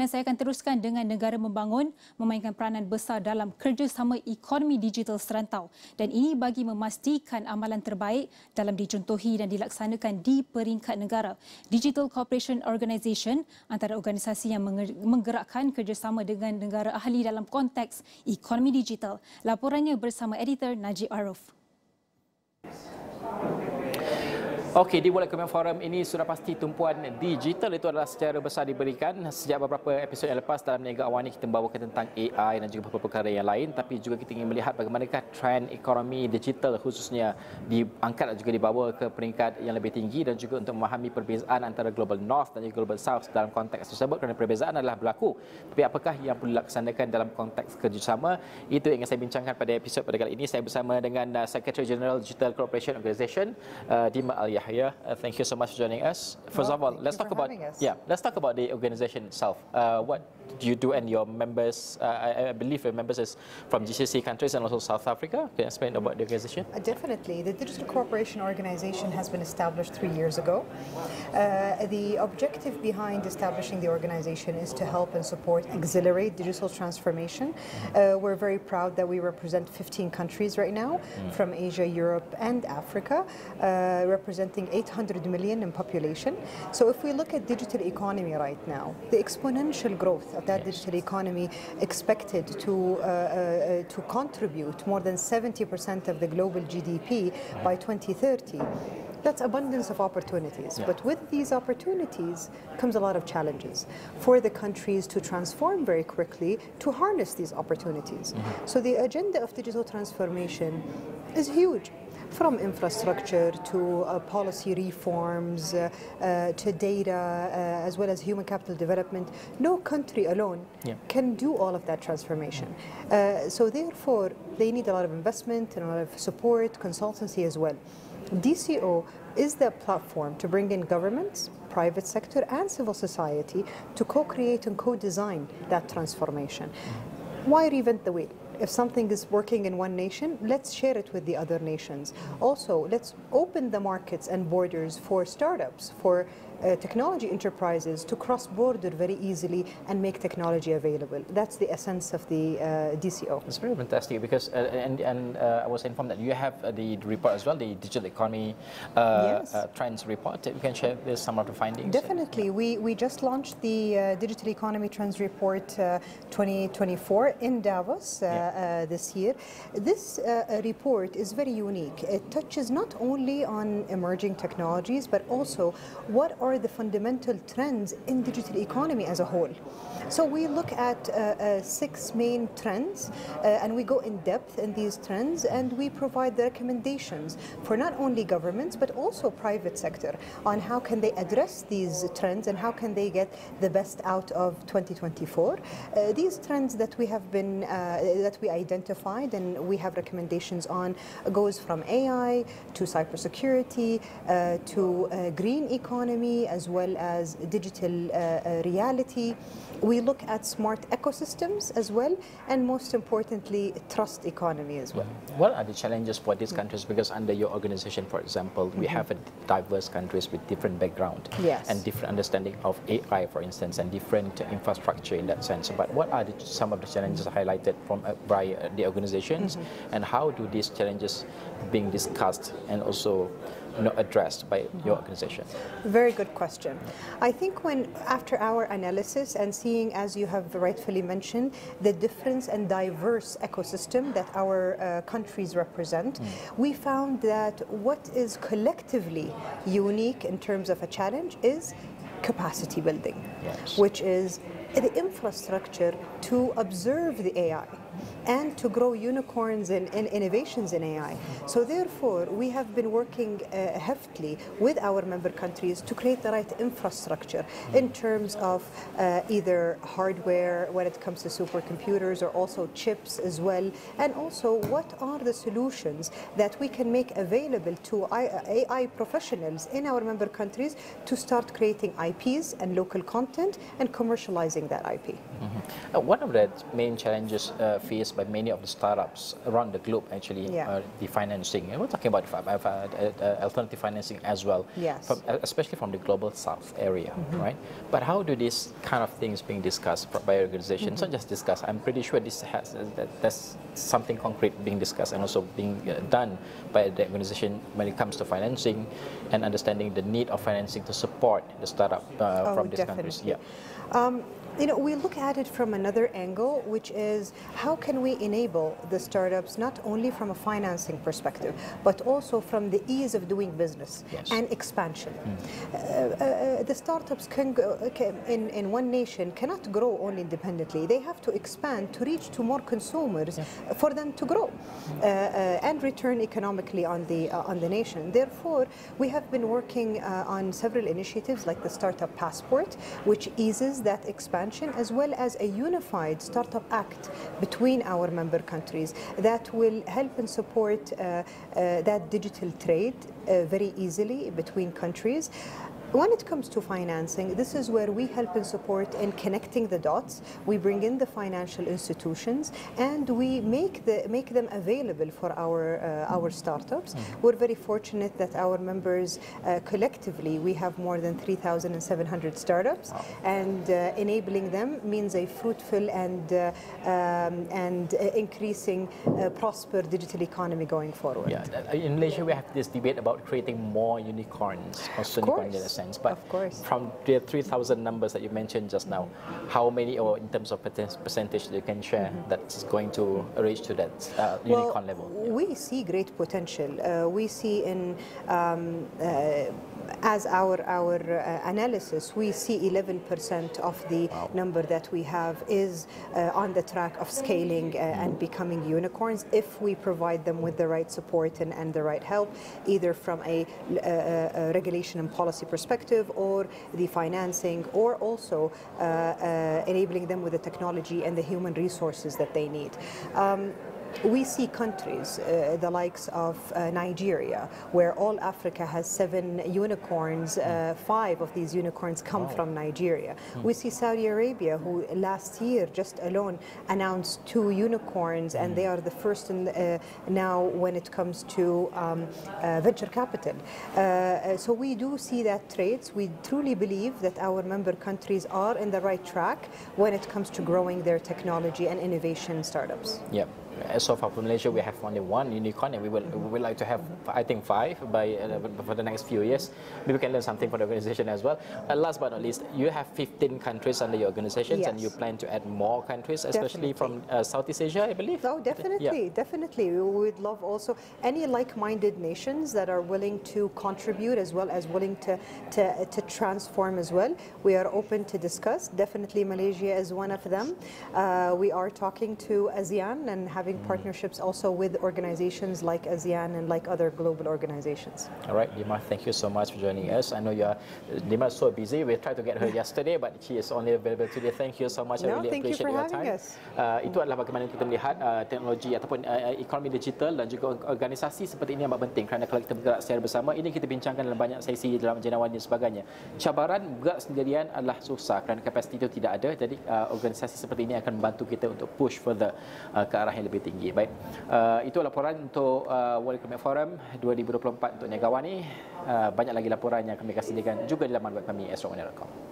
dan saya akan teruskan dengan negara membangun memainkan peranan besar dalam kerjasama ekonomi digital serantau dan ini bagi memastikan amalan terbaik dalam dicontohi dan dilaksanakan di peringkat negara. Digital Cooperation Organisation antara organisasi yang menggerakkan kerjasama dengan negara ahli dalam konteks ekonomi digital. Laporannya bersama editor Najib Arif. Okey, di World Economic Forum ini sudah pasti tumpuan digital itu adalah secara besar diberikan. Sejak beberapa episod yang lepas dalam Niaga Awal ini kita membawakan tentang AI dan juga beberapa perkara yang lain. Tapi juga kita ingin melihat bagaimanakah trend ekonomi digital khususnya diangkat dan juga dibawa ke peringkat yang lebih tinggi dan juga untuk memahami perbezaan antara Global North dan juga Global South dalam konteks tersebut kerana perbezaan adalah berlaku. Tapi apakah yang perlu dilaksanakan dalam konteks kerjasama? Itu yang ingin saya bincangkan pada episod pada kali ini. Saya bersama dengan uh, Secretary General Digital Cooperation Organization, uh, Dima Alia. Yahya. Uh, thank you so much for joining us. First well, of all, let's talk about yeah, let's talk about the organization itself. Uh, what do you do and your members? Uh, I, I, believe your members is from GCC countries and also South Africa. Can you explain about the organization? Uh, definitely, the Digital Cooperation Organization has been established three years ago. Uh, the objective behind establishing the organization is to help and support accelerate digital transformation. Uh, we're very proud that we represent 15 countries right now mm. from Asia, Europe, and Africa, representing representing 800 million in population. So if we look at digital economy right now, the exponential growth of that digital economy expected to, uh, uh, to contribute more than 70% of the global GDP by 2030 that's abundance of opportunities. Yeah. But with these opportunities comes a lot of challenges for the countries to transform very quickly to harness these opportunities. Mm -hmm. So the agenda of digital transformation is huge from infrastructure to uh, policy reforms uh, uh, to data uh, as well as human capital development. No country alone yeah. can do all of that transformation. Uh, so therefore, they need a lot of investment and a lot of support, consultancy as well. DCO is the platform to bring in governments, private sector and civil society to co-create and co-design that transformation. Why reinvent the wheel? If something is working in one nation, let's share it with the other nations. Also, let's open the markets and borders for startups, for uh, technology enterprises to cross border very easily and make technology available. That's the essence of the uh, DCO. It's very fantastic because, uh, and, and uh, I was informed that you have uh, the report as well, the digital economy uh, yes. trends report. You can share some of the findings. Definitely. We, we just launched the digital economy trends report 2024 in Davos yeah. this year. This report is very unique. It touches not only on emerging technologies, but also what are are the fundamental trends in digital economy as a whole. So we look at uh, uh, six main trends uh, and we go in depth in these trends and we provide the recommendations for not only governments but also private sector on how can they address these trends and how can they get the best out of 2024. Uh, these trends that we have been, uh, that we identified and we have recommendations on goes from AI to cybersecurity uh, to green economy as well as digital reality. We look at smart ecosystems as well, and most importantly, trust economy as well. Mm-hmm. What are the challenges for these countries? Because under your organization, for example, we mm -hmm. have diverse countries with different background yes. and different understanding of AI, for instance, and different infrastructure in that sense. But what are the, some of the challenges highlighted from uh, by uh, the organizations, mm -hmm. and how do these challenges being discussed and also you know, addressed by your organization? Very good question. I think when after our analysis and seeing, as you have rightfully mentioned, the difference and diverse ecosystem that our uh, countries represent, mm. we found that what is collectively unique in terms of a challenge is capacity building, yes. which is the infrastructure to observe the AI and to grow unicorns and, innovations in AI. So therefore, we have been working uh, heftily with our member countries to create the right infrastructure in terms of uh, either hardware when it comes to supercomputers or also chips as well, and also what are the solutions that we can make available to AI professionals in our member countries to start creating IPs and local content and commercializing that IP. Mm -hmm. uh, one of the main challenges uh, faced by many of the startups around the globe actually Yeah. uh, the financing. And we're talking about uh, uh, uh, alternative financing as well. Yes. from, especially from the global south area right? But how do these kind of things being discussed by organizations not just discussed i'm pretty sure this has uh, that, that's something concrete being discussed and also being uh, done by the organization when it comes to financing and understanding the need of financing to support the startup uh, Oh, from these countries. definitely. yeah. Um, you know, we look at it from another angle, which is how can we enable the startups not only from a financing perspective, but also from the ease of doing business Yes. and expansion. Uh, uh, the startups can go, can, in, in one nation cannot grow only independently. They have to expand to reach to more consumers for them to grow uh, and return economically on the on the nation. Therefore, we have been working on several initiatives like the Startup Passport, which eases that expansion, as well as a unified Startup Act between our member countries that will help and support uh, uh, that digital trade uh, very easily between countries. When it comes to financing, this is where we help and support in connecting the dots. We bring in the financial institutions and we make the make them available for our uh, our startups. We're very fortunate that our members uh, collectively we have more than 3,700 startups, and uh, enabling them means a fruitful and uh, um, and uh, increasing uh, prosper digital economy going forward. Yeah, in Malaysia we have this debate about creating more unicorns, Of unicorns course, sense. But of course. from the 3,000 numbers that you mentioned just now, how many, or in terms of percentage, you can share that's going to reach to that uh, unicorn level? We see great potential. Uh, we see in um, uh, as our our uh, analysis, we see 11% of the number that we have is uh, on the track of scaling uh, and becoming unicorns if we provide them with the right support and, and the right help, either from a, uh, a regulation and policy perspective or the financing, or also uh, uh, enabling them with the technology and the human resources that they need. Um, we see countries, uh, the likes of uh, Nigeria, where all Africa has seven unicorns. Uh, five of these unicorns come from Nigeria. We see Saudi Arabia, who last year just alone announced two unicorns, and they are the first in, uh, now when it comes to um, uh, venture capital. Uh, so we do see that traits. We truly believe that our member countries are in the right track when it comes to growing their technology and innovation startups. Yeah. As of for Malaysia, we have only one unicorn, and we will we would like to have, I think, five by uh, for the next few years. Maybe we can learn something from the organization as well. Uh, last but not least, you have 15 countries under your organizations, and you plan to add more countries, especially from uh, Southeast Asia, I believe. Oh, definitely, Yeah. definitely. We would love also any like-minded nations that are willing to contribute as well as willing to, to, to transform as well. We are open to discuss. Definitely Malaysia is one of them. Uh, we are talking to ASEAN and having partnerships also with organizations like ASEAN and like other global organizations. All right, Dima, thank you so much for joining us. I know you are Dima is so busy. We tried to get her yesterday, but she is only available today. Thank you so much. I No, really thank you appreciate for your having time. us. Uh, itu adalah bagaimana kita melihat uh, teknologi ataupun uh, ekonomi digital dan juga organisasi seperti ini amat penting kerana kalau kita bergerak secara bersama, ini kita bincangkan dalam banyak sesi dalam jenawan dan sebagainya. Cabaran bergerak sendirian adalah susah kerana kapasiti itu tidak ada. Jadi uh, organisasi seperti ini akan membantu kita untuk push further uh, ke arah yang lebih tinggi. Baik, uh, itu laporan untuk uh, World Economic Forum 2024 untuk Negawani. Uh, banyak lagi laporan yang kami akan sediakan juga di laman web kami astromoney.com.